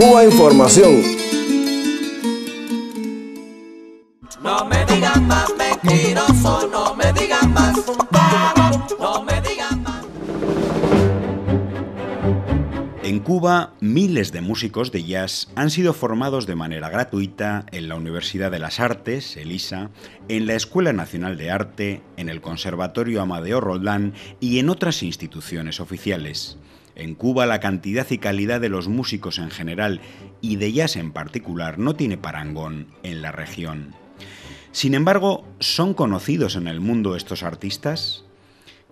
Cuba Información. No me digan más mentiroso, no me digan más, no me digan más. En Cuba, miles de músicos de jazz han sido formados de manera gratuita en la Universidad de las Artes, ELISA, en la Escuela Nacional de Arte, en el Conservatorio Amadeo Roldán y en otras instituciones oficiales. En Cuba la cantidad y calidad de los músicos en general y de jazz en particular no tiene parangón en la región. Sin embargo, ¿son conocidos en el mundo estos artistas?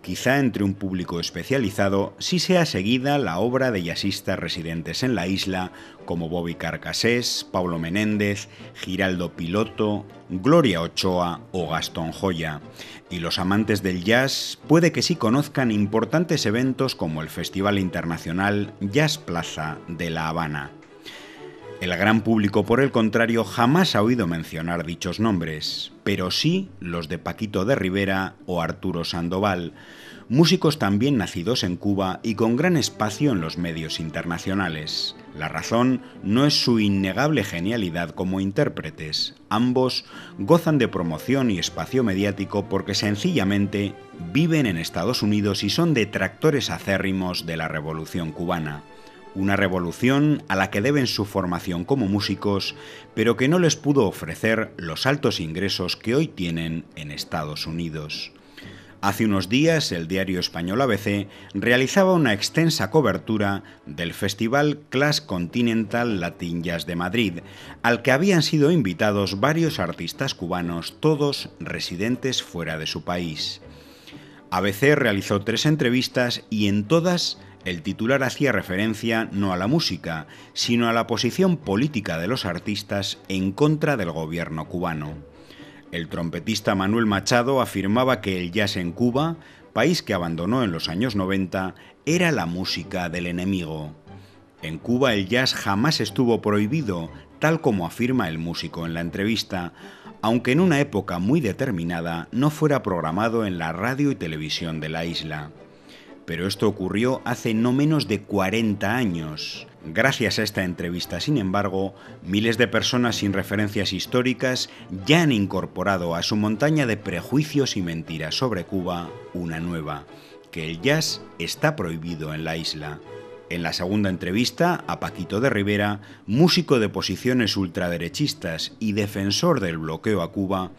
Quizá entre un público especializado sí sea seguida la obra de jazzistas residentes en la isla como Bobby Carcassés, Pablo Menéndez, Giraldo Piloto, Gloria Ochoa o Gastón Joya. Y los amantes del jazz puede que sí conozcan importantes eventos como el Festival Internacional Jazz Plaza de La Habana. El gran público, por el contrario, jamás ha oído mencionar dichos nombres, pero sí los de Paquito de Rivera o Arturo Sandoval, músicos también nacidos en Cuba y con gran espacio en los medios internacionales. La razón no es su innegable genialidad como intérpretes, ambos gozan de promoción y espacio mediático porque sencillamente viven en Estados Unidos y son detractores acérrimos de la Revolución cubana una revolución a la que deben su formación como músicos, pero que no les pudo ofrecer los altos ingresos que hoy tienen en Estados Unidos. Hace unos días el diario español ABC realizaba una extensa cobertura del Festival Class Continental Latin Jazz de Madrid, al que habían sido invitados varios artistas cubanos, todos residentes fuera de su país. ABC realizó tres entrevistas y en todas el titular hacía referencia no a la música, sino a la posición política de los artistas en contra del gobierno cubano. El trompetista Manuel Machado afirmaba que el jazz en Cuba, país que abandonó en los años 90, era la música del enemigo. En Cuba el jazz jamás estuvo prohibido, tal como afirma el músico en la entrevista, aunque en una época muy determinada no fuera programado en la radio y televisión de la isla pero esto ocurrió hace no menos de 40 años. Gracias a esta entrevista, sin embargo, miles de personas sin referencias históricas ya han incorporado a su montaña de prejuicios y mentiras sobre Cuba una nueva, que el jazz está prohibido en la isla. En la segunda entrevista, a Paquito de Rivera, músico de posiciones ultraderechistas y defensor del bloqueo a Cuba,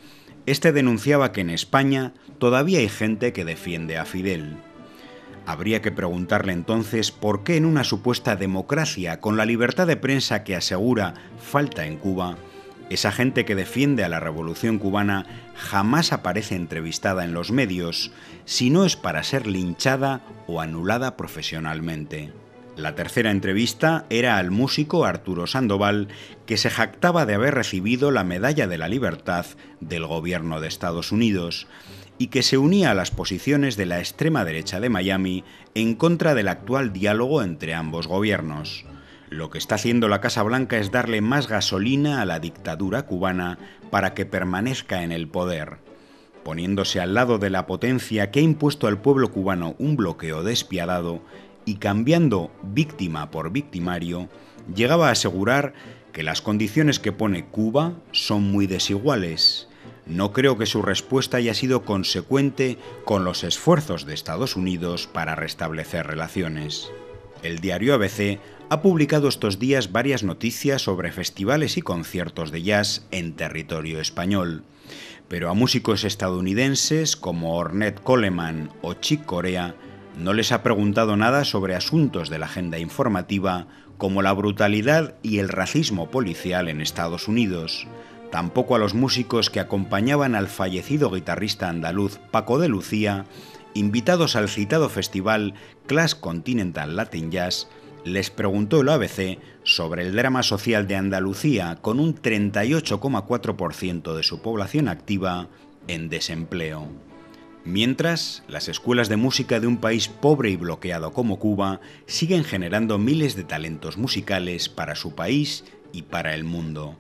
este denunciaba que en España todavía hay gente que defiende a Fidel. Habría que preguntarle entonces por qué en una supuesta democracia, con la libertad de prensa que asegura falta en Cuba, esa gente que defiende a la revolución cubana jamás aparece entrevistada en los medios, si no es para ser linchada o anulada profesionalmente. La tercera entrevista era al músico Arturo Sandoval, que se jactaba de haber recibido la Medalla de la Libertad del Gobierno de Estados Unidos y que se unía a las posiciones de la extrema derecha de Miami en contra del actual diálogo entre ambos gobiernos. Lo que está haciendo la Casa Blanca es darle más gasolina a la dictadura cubana para que permanezca en el poder. Poniéndose al lado de la potencia que ha impuesto al pueblo cubano un bloqueo despiadado y cambiando víctima por victimario, llegaba a asegurar que las condiciones que pone Cuba son muy desiguales no creo que su respuesta haya sido consecuente con los esfuerzos de Estados Unidos para restablecer relaciones. El diario ABC ha publicado estos días varias noticias sobre festivales y conciertos de jazz en territorio español, pero a músicos estadounidenses como Ornette Coleman o Chick Corea no les ha preguntado nada sobre asuntos de la agenda informativa como la brutalidad y el racismo policial en Estados Unidos, tampoco a los músicos que acompañaban al fallecido guitarrista andaluz Paco de Lucía, invitados al citado festival Class Continental Latin Jazz, les preguntó el ABC sobre el drama social de Andalucía con un 38,4% de su población activa en desempleo. Mientras, las escuelas de música de un país pobre y bloqueado como Cuba siguen generando miles de talentos musicales para su país y para el mundo.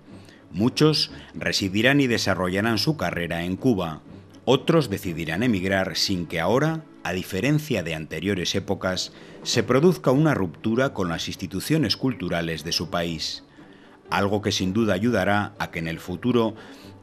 Muchos residirán y desarrollarán su carrera en Cuba, otros decidirán emigrar sin que ahora a diferencia de anteriores épocas, se produzca una ruptura con las instituciones culturales de su país, algo que sin duda ayudará a que en el futuro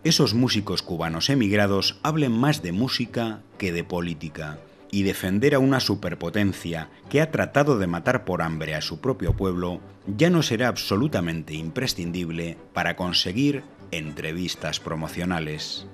esos músicos cubanos emigrados hablen más de música que de política y defender a una superpotencia que ha tratado de matar por hambre a su propio pueblo ya no será absolutamente imprescindible para conseguir entrevistas promocionales.